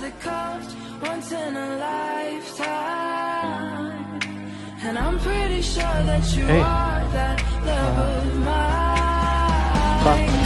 the cost once in a lifetime. And I'm pretty sure that you Hey. are that love of uh, mine. Fuck.